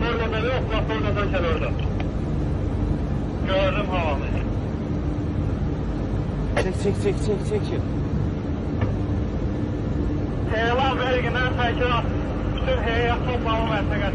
Orada da yok, bak da gel orada. Gördüm havamı. Çek çek çek çek çek. Elan vergindən təkin bütün heyət toplamı məntəqəsi.